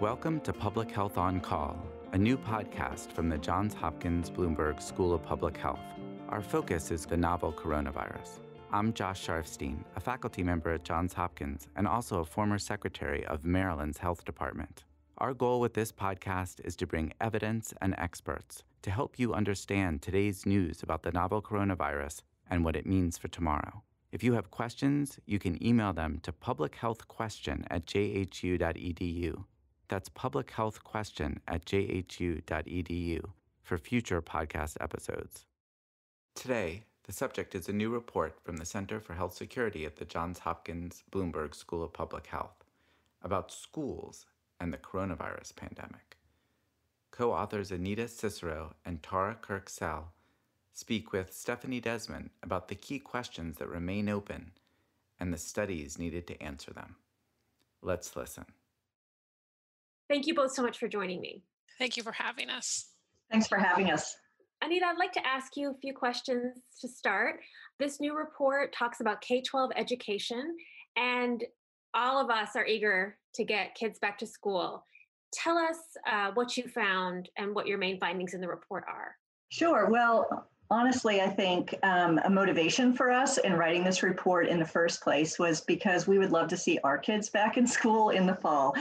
Welcome to Public Health on Call, a new podcast from the Johns Hopkins Bloomberg School of Public Health. Our focus is the novel coronavirus. I'm Josh Sharfstein, a faculty member at Johns Hopkins and also a former secretary of Maryland's Health Department. Our goal with this podcast is to bring evidence and experts to help you understand today's news about the novel coronavirus and what it means for tomorrow. If you have questions, you can email them to publichealthquestion at jhu.edu. That's publichealthquestion at jhu.edu for future podcast episodes. Today, the subject is a new report from the Center for Health Security at the Johns Hopkins Bloomberg School of Public Health about schools and the coronavirus pandemic. Co authors Anita Cicero and Tara Kirk Sell speak with Stephanie Desmon about the key questions that remain open and the studies needed to answer them. Let's listen. Thank you both so much for joining me. Thank you for having us. Thanks for having us. Anita, I'd like to ask you a few questions to start. This new report talks about K 12 education, and all of us are eager to get kids back to school. Tell us uh, what you found and what your main findings in the report are. Sure. Well, honestly, I think um, a motivation for us in writing this report in the first place was because we would love to see our kids back in school in the fall,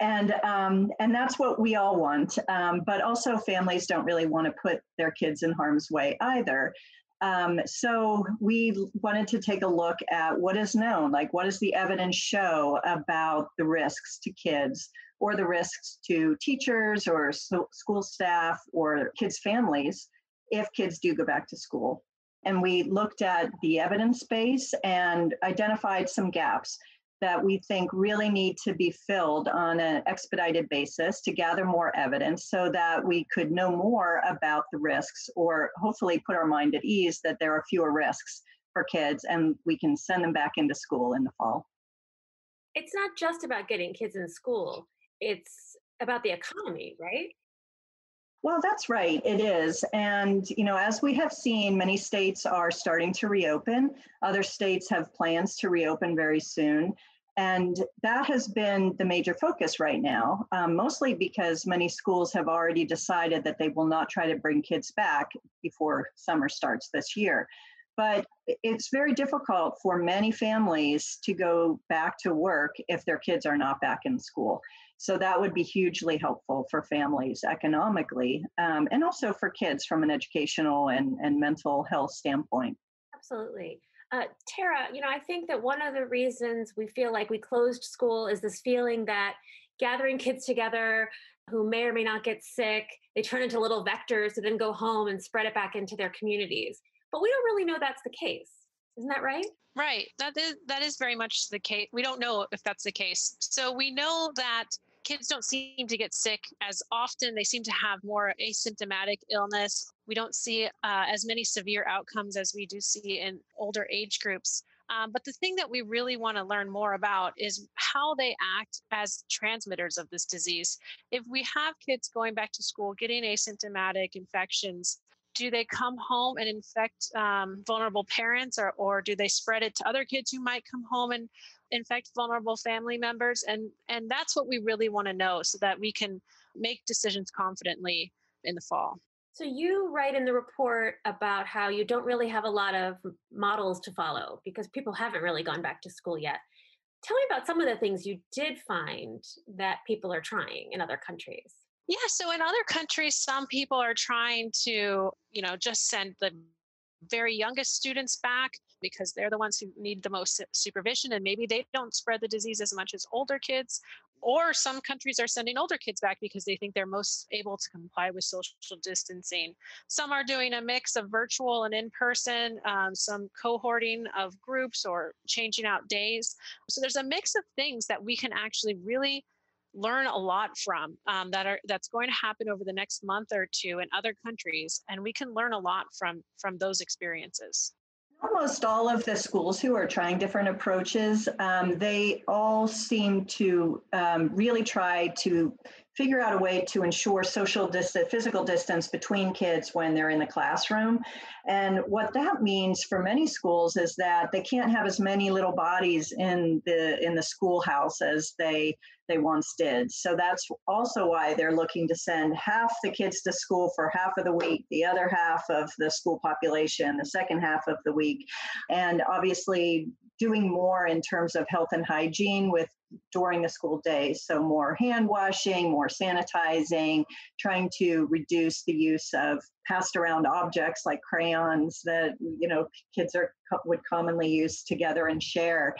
and um, and that's what we all want. Um, but also, families don't really want to put their kids in harm's way either. Um, so we wanted to take a look at what is known, like what does the evidence show about the risks to kids or the risks to teachers or so school staff or kids' families if kids do go back to school. And we looked at the evidence base and identified some gaps that we think really need to be filled on an expedited basis to gather more evidence so that we could know more about the risks or hopefully put our mind at ease that there are fewer risks for kids and we can send them back into school in the fall. It's not just about getting kids in school, it's about the economy, right? Well, that's right. It is. And, you know, as we have seen, many states are starting to reopen. Other states have plans to reopen very soon. And that has been the major focus right now, um, mostly because many schools have already decided that they will not try to bring kids back before summer starts this year. But it's very difficult for many families to go back to work if their kids are not back in school. So that would be hugely helpful for families economically um, and also for kids from an educational and, and mental health standpoint. Absolutely. Uh, Tara, you know, I think that one of the reasons we feel like we closed school is this feeling that gathering kids together who may or may not get sick, they turn into little vectors to then go home and spread it back into their communities. But we don't really know that's the case. Isn't that right? Right. That is that is very much the case. We don't know if that's the case. So we know that kids don't seem to get sick as often. They seem to have more asymptomatic illness. We don't see uh, as many severe outcomes as we do see in older age groups. Um, but the thing that we really want to learn more about is how they act as transmitters of this disease. If we have kids going back to school getting asymptomatic infections, do they come home and infect um, vulnerable parents or, or do they spread it to other kids who might come home and infect vulnerable family members and and that's what we really want to know so that we can make decisions confidently in the fall. So you write in the report about how you don't really have a lot of models to follow because people haven't really gone back to school yet. Tell me about some of the things you did find that people are trying in other countries. Yeah so in other countries some people are trying to you know just send the very youngest students back because they're the ones who need the most supervision and maybe they don't spread the disease as much as older kids or some countries are sending older kids back because they think they're most able to comply with social distancing. Some are doing a mix of virtual and in person um, some cohorting of groups or changing out days. So there's a mix of things that we can actually really learn a lot from um, that are that's going to happen over the next month or two in other countries and we can learn a lot from from those experiences. Almost all of the schools who are trying different approaches um, they all seem to um, really try to figure out a way to ensure social distance, physical distance between kids when they're in the classroom. And what that means for many schools is that they can't have as many little bodies in the in the schoolhouse as they they once did. So that's also why they're looking to send half the kids to school for half of the week, the other half of the school population, the second half of the week. And obviously doing more in terms of health and hygiene with during the school day. So more hand washing, more sanitizing, trying to reduce the use of passed around objects like crayons that you know kids are would commonly use together and share.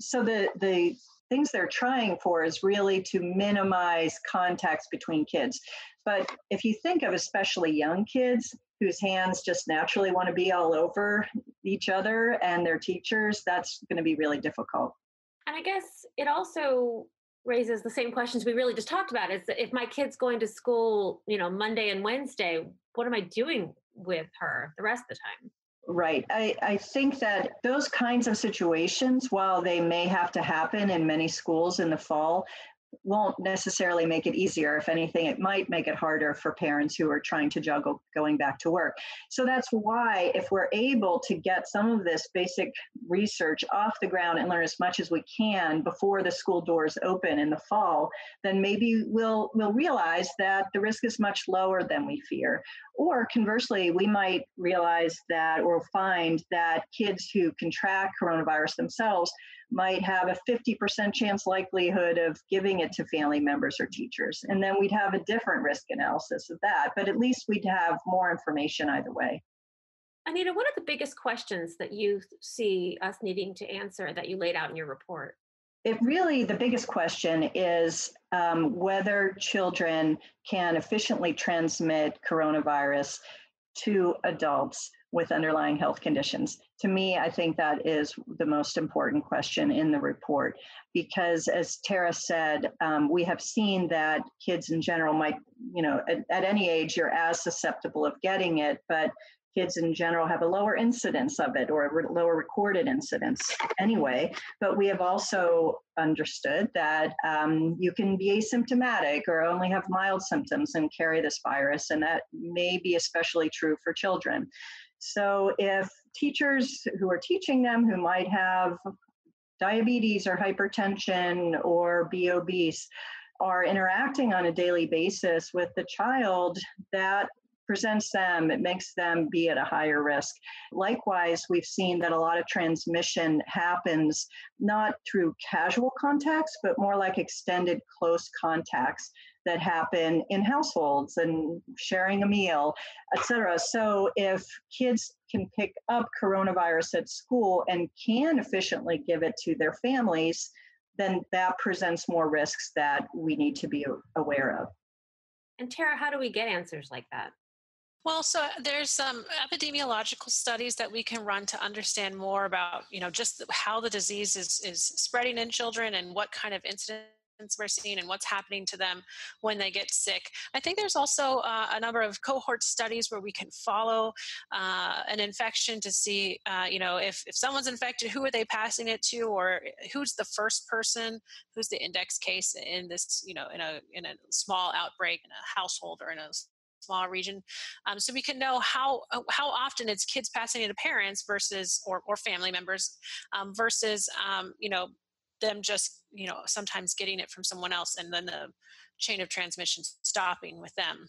So the the things they're trying for is really to minimize contacts between kids. But if you think of especially young kids whose hands just naturally want to be all over each other and their teachers, that's going to be really difficult. And I guess it also raises the same questions we really just talked about is if my kid's going to school, you know, Monday and Wednesday, what am I doing with her the rest of the time? Right. I, I think that those kinds of situations, while they may have to happen in many schools in the fall, won't necessarily make it easier. If anything, it might make it harder for parents who are trying to juggle going back to work. So that's why, if we're able to get some of this basic research off the ground and learn as much as we can before the school doors open in the fall, then maybe we'll we'll realize that the risk is much lower than we fear. Or conversely, we might realize that or find that kids who contract coronavirus themselves might have a 50% chance likelihood of giving it to family members or teachers. And then we'd have a different risk analysis of that, but at least we'd have more information either way. Anita, what are the biggest questions that you see us needing to answer that you laid out in your report? It really, the biggest question is um, whether children can efficiently transmit coronavirus to adults with underlying health conditions? To me, I think that is the most important question in the report because, as Tara said, um, we have seen that kids in general might, you know, at, at any age, you're as susceptible of getting it, but kids in general have a lower incidence of it or a lower recorded incidence anyway. But we have also understood that um, you can be asymptomatic or only have mild symptoms and carry this virus, and that may be especially true for children. So if teachers who are teaching them who might have diabetes or hypertension or be obese are interacting on a daily basis with the child, that presents them, it makes them be at a higher risk. Likewise, we've seen that a lot of transmission happens not through casual contacts, but more like extended close contacts that happen in households and sharing a meal, etc. So if kids can pick up coronavirus at school and can efficiently give it to their families, then that presents more risks that we need to be aware of. And Tara, how do we get answers like that? Well, so there's some epidemiological studies that we can run to understand more about, you know, just how the disease is, is spreading in children and what kind of incidence we're seeing and what's happening to them when they get sick. I think there's also uh, a number of cohort studies where we can follow uh, an infection to see, uh, you know, if, if someone's infected, who are they passing it to, or who's the first person, who's the index case in this, you know, in a in a small outbreak in a household or in a small region um, so we can know how uh, how often it's kids passing it to parents versus or, or family members um, versus um, you know them just you know sometimes getting it from someone else and then the chain of transmission stopping with them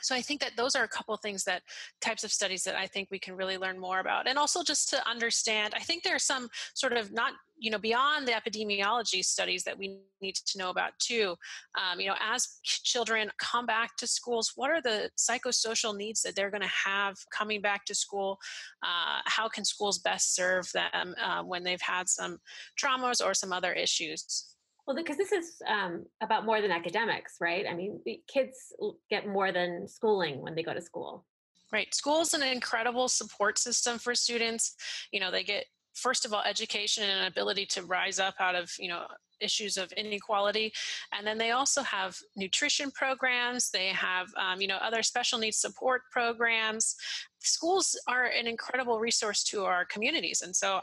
so i think that those are a couple of things that types of studies that i think we can really learn more about and also just to understand i think there are some sort of not you know beyond the epidemiology studies that we need to know about too. Um, you know as children come back to schools what are the psychosocial needs that they're going to have coming back to school? Uh, how can schools best serve them uh, when they've had some traumas or some other issues well because this is um, about more than academics right i mean kids get more than schooling when they go to school Right. School is an incredible support system for students. You know, they get first of all education and an ability to rise up out of you know issues of inequality and then they also have nutrition programs they have um, you know other special needs support programs schools are an incredible resource to our communities and so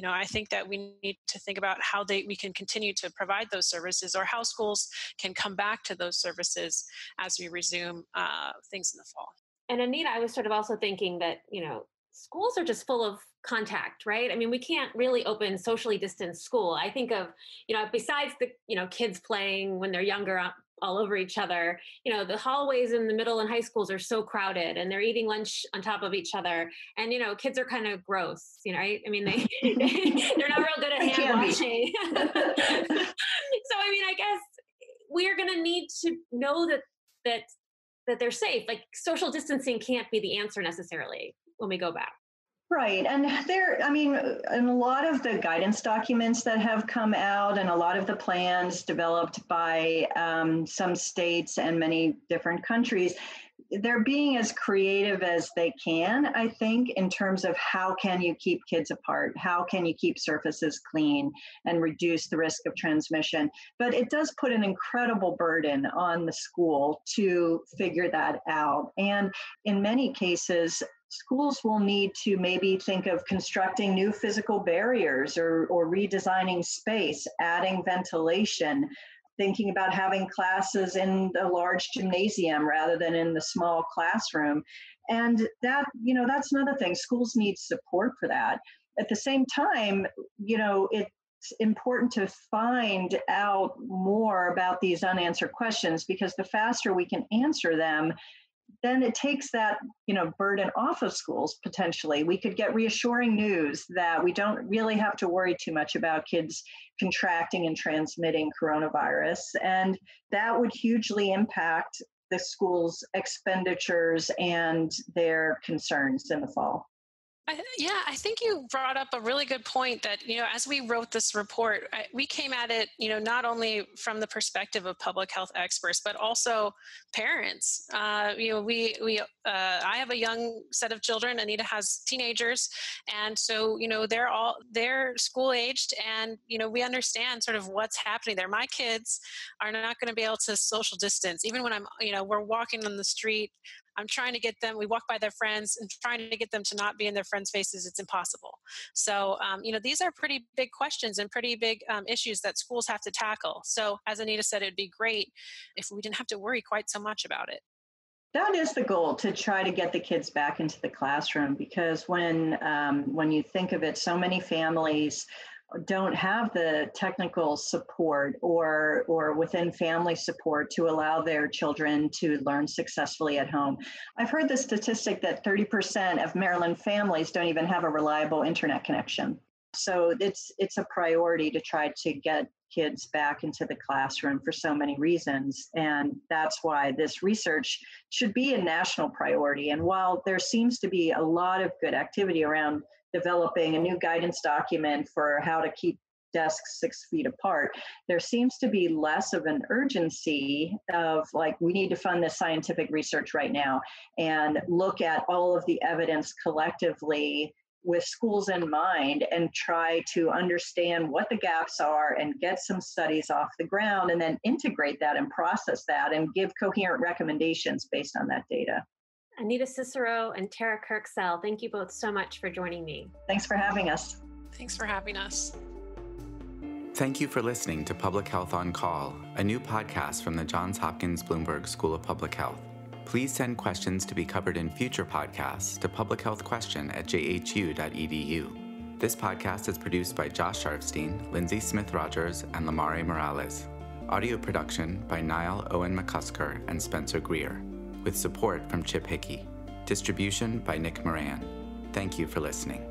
you know i think that we need to think about how they we can continue to provide those services or how schools can come back to those services as we resume uh, things in the fall. And anita i was sort of also thinking that you know schools are just full of contact right? I mean we can't really open socially distanced school. I think of you know besides the you know kids playing when they're younger all over each other. You know the hallways in the middle and high schools are so crowded and they're eating lunch on top of each other. And you know kids are kind of gross you know right? I mean they they're not real good at hand washing. So i mean i guess we're going to need to know that that that they're safe. Like social distancing can't be the answer necessarily when we go back Right. And there, I mean, in a lot of the guidance documents that have come out and a lot of the plans developed by um, some states and many different countries, they're being as creative as they can, I think, in terms of how can you keep kids apart? How can you keep surfaces clean and reduce the risk of transmission? But it does put an incredible burden on the school to figure that out. And in many cases, schools will need to maybe think of constructing new physical barriers or, or redesigning space, adding ventilation, thinking about having classes in a large gymnasium rather than in the small classroom. And that, you know, that's another thing. Schools need support for that. At the same time, you know, it's important to find out more about these unanswered questions because the faster we can answer them, then it takes that you know burden off of schools potentially. We could get reassuring news that we don't really have to worry too much about kids contracting and transmitting coronavirus and that would hugely impact the schools expenditures and their concerns in the fall I, yeah, I think you brought up a really good point that, you know, as we wrote this report, I, we came at it, you know, not only from the perspective of public health experts, but also parents. Uh, you know, we, we, uh, I have a young set of children. Anita has teenagers. And so, you know, they're all, they're school aged and, you know, we understand sort of what's happening there. My kids are not going to be able to social distance, even when I'm, you know, we're walking on the street I'm trying to get them, we walk by their friends and trying to get them to not be in their friends' faces, it's impossible. So, um, you know, these are pretty big questions and pretty big um, issues that schools have to tackle. So, as Anita said, it'd be great if we didn't have to worry quite so much about it. That is the goal to try to get the kids back into the classroom because when um, when you think of it, so many families don't have the technical support or or within family support to allow their children to learn successfully at home. I've heard the statistic that 30% of Maryland families don't even have a reliable internet connection. So it's it's a priority to try to get kids back into the classroom for so many reasons and that's why this research should be a national priority and while there seems to be a lot of good activity around developing a new guidance document for how to keep desks six feet apart, there seems to be less of an urgency of like, we need to fund this scientific research right now and look at all of the evidence collectively with schools in mind and try to understand what the gaps are and get some studies off the ground and then integrate that and process that and give coherent recommendations based on that data. Anita Cicero and Tara Kirk Sell, thank you both so much for joining me. Thanks for having us. Thanks for having us. Thank you for listening to Public Health on Call, a new podcast from the Johns Hopkins Bloomberg School of Public Health. Please send questions to be covered in future podcasts to publichealthquestion at jhu.edu. This podcast is produced by Josh Sharfstein, Lindsay Smith Rogers, and Lymari Morales. Audio production by Niall Owen McCusker and Spencer Greer with support from Chip Hickey. Distribution by Nick Moran. Thank you for listening.